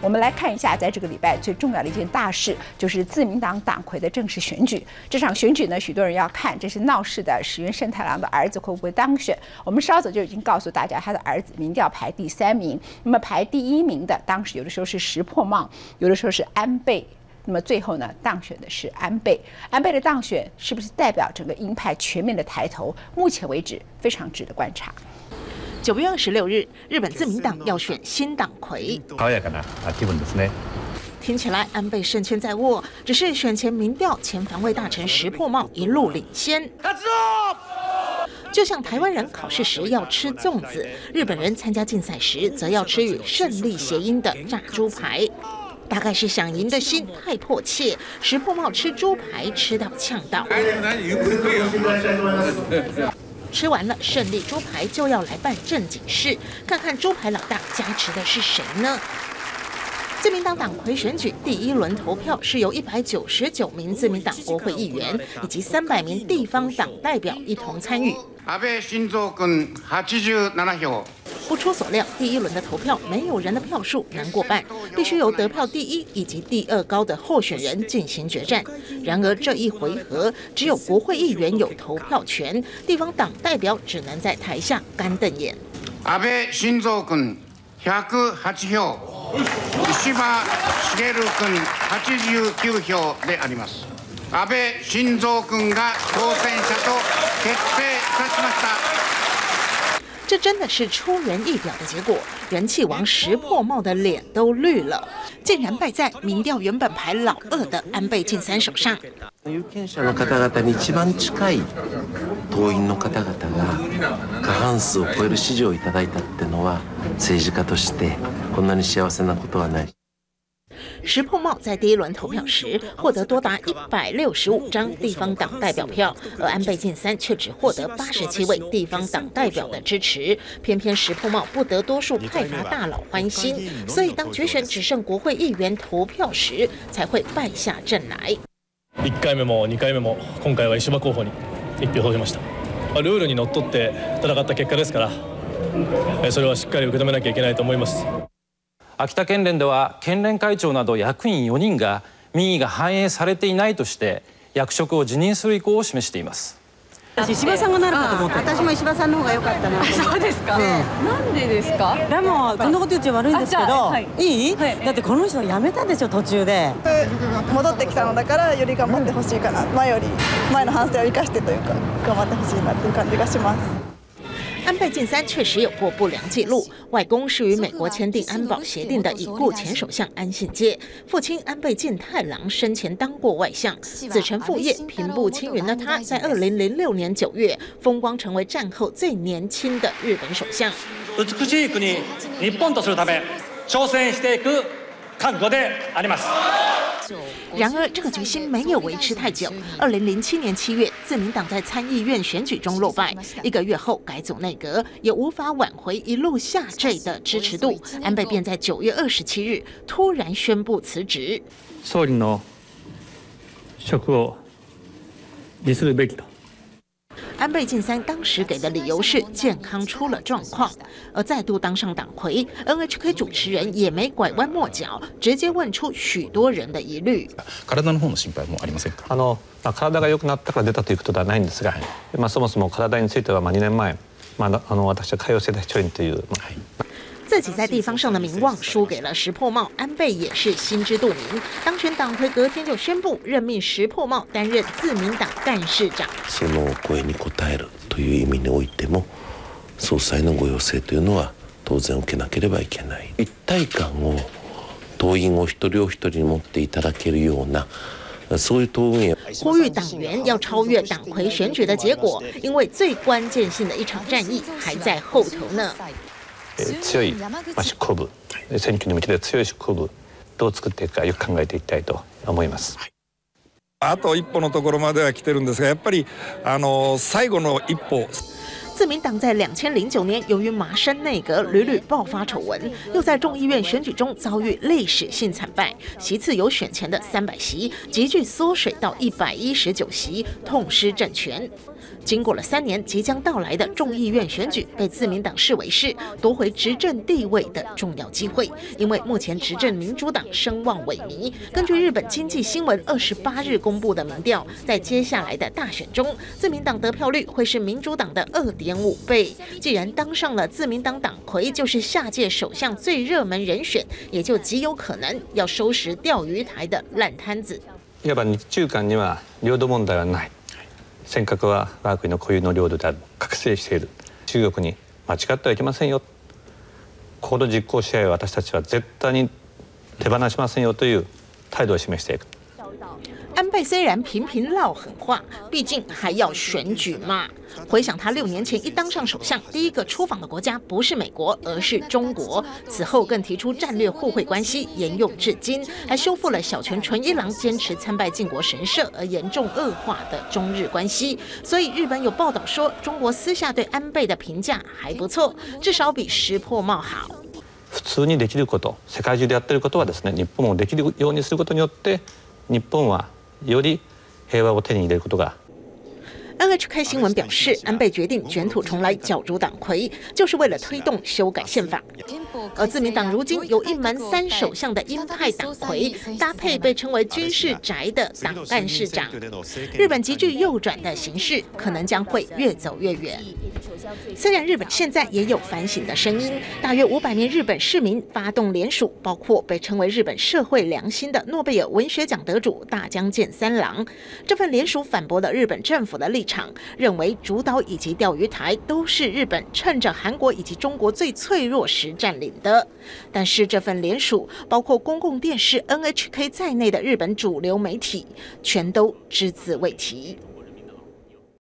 我们来看一下，在这个礼拜最重要的一件大事，就是自民党党魁的正式选举。这场选举呢，许多人要看，这是闹事的石原慎太郎的儿子会不会当选？我们稍早就已经告诉大家，他的儿子民调排第三名。那么排第一名的，当时有的时候是石破茂，有的时候是安倍。那么最后呢，当选的是安倍。安倍的当选是不是代表整个鹰派全面的抬头？目前为止，非常值得观察。九月二十六日，日本自民党要选新党魁。爽やかな気分ですね。听起来安倍胜券在握，只是选前民调前防卫大臣石破茂一路领先。就像台湾人考试时要吃粽子，日本人参加竞赛时则要吃与胜利谐音的炸猪排。大概是想赢的心太迫切，石破茂吃猪排吃到呛到。 吃完了胜利猪排，就要来办正经事，看看猪排老大加持的是谁呢？自民党党魁选举第一轮投票是由一百九十九名自民党国会议员以及三百名地方党代表一同参与。安倍晋三君八十七票。不出所料，第一轮的投票没有人的票数难过半，必须由得票第一以及第二高的候选人进行决战。然而这一回合，只有国会议员有投票权，地方党代表只能在台下干瞪眼。安倍晋三君百八票，石破茂君八十九票であります。安倍晋三君が当選者と決定いたしました。 这真的是出人意表的结果，人气王石破茂的脸都绿了，竟然败在民调原本排老二的安倍晋三手上。有権者の方々に一番近い党員の方々が過半数を超える支持をいただいたってのは政治家としてこんなに幸せなことはない。 石破茂在第一轮投票时获得多达一百六十五张地方党代表票，而安倍晋三却只获得八十七位地方党代表的支持。偏偏石破茂不得多数派阀大佬欢心，所以当决选只剩国会议员投票时，才会败下阵来。一回目も二回目も今回は石破候補に一票投じました。ルールにのっとって戦った結果ですから、それはしっかり受け止めなきゃいけないと思います。 秋田県連では県連会長など役員4人が民意が反映されていないとして役職を辞任する意向を示しています。石破さんがなるかと思って私も石破さんの方が良かったな。そうですか、ね、なんでですか？でもこんなこと言っちゃ悪いんですけど、はい、いい、はい、だってこの人辞めたんですよ途中で。戻ってきたのだからより頑張ってほしいかな。前より前の反省を生かしてというか頑張ってほしいなっていう感じがします安倍晋三确实有过不良记录，外公是与美国签订安保协定的已故前首相安信介，父亲安倍晋太郎生前当过外相，子承父业，平步青云的他在二零零六年九月风光成为战后最年轻的日本首相。美しい国、日本とするため挑戦していく覚悟であります。 然而，这个决心没有维持太久。二零零七年七月，自民党在参议院选举中落败，一个月后改组内阁，也无法挽回一路下坠的支持度。安倍便在九月二十七日突然宣布辞职。総理の職を辞するべきと。 安倍晋三当时给的理由是健康出了状况，而再度当上党魁，NHK 主持人也没拐弯抹角，直接问出许多人的疑虑。体の方の心配もありませんか？あの、まあ体が良くなったから出たということではないんですが、まあそもそも体についてはまあ2年前、まああの私は介護してた人という。 自己在地方上的名望输给了石破茂，安倍也是心知肚明。当选党魁隔天就宣布任命石破茂担任自民党干事长。その声に応えるという意味においても、総裁のご要請というのは当然受けなければいけない。一体感を党員お一人お一人に持っていただけるような。そういう党員呼吁党员要超越党魁选举的结果，因为最关键性的一场战役还在后头呢。 強い執行部選挙に向けて強い執行部どう作っていくかよく考えていきたいと思います。あと一歩のところまでは来てるんですがやっぱりあの最後の一歩。自民党在两千零九年由于麻生内阁屡屡爆发丑闻，又在众议院选举中遭遇历史性惨败，席次由选前的三百席急剧缩水到一百一十九席，痛失政权。 经过了三年，即将到来的众议院选举被自民党视为是夺回执政地位的重要机会，因为目前执政民主党声望萎靡。根据日本经济新闻二十八日公布的民调，在接下来的大选中，自民党得票率会是民主党的二点五倍。既然当上了自民党党魁，就是下届首相最热门人选，也就极有可能要收拾钓鱼台的烂摊子。いわば日中間には領土問題はない 尖閣は我が国の固有の領土である覚醒している。中国に間違ってはいけませんよ。この実効支配を私たちは絶対に手放しませんよという態度を示していく。安倍虽然频频唠狠话，毕竟还要选举嘛。回想他六年前一当上首相，第一个出访的国家不是美国，而是中国。此后更提出战略互惠关系，沿用至今，还修复了小泉纯一郎坚持参拜靖国神社而严重恶化的中日关系。所以日本有报道说，中国私下对安倍的评价还不错，至少比石破茂好。普通にできること、世界中でやってることはですね、日本もできるようにすることによって、日本は より平和を手に入れることが NHK 新闻表示，安倍决定卷土重来角逐党魁，就是为了推动修改宪法。而自民党如今有一门三首相的鹰派党魁，搭配被称为军事宅的党干事长，日本急剧右转的形势，可能将会越走越远。 虽然日本现在也有反省的声音，大约五百名日本市民发动联署，包括被称为日本社会良心的诺贝尔文学奖得主大江健三郎。这份联署反驳了日本政府的立场，认为主岛以及钓鱼台都是日本趁着韩国以及中国最脆弱时占领的。但是这份联署，包括公共电视 NHK 在内的日本主流媒体，全都只字未提。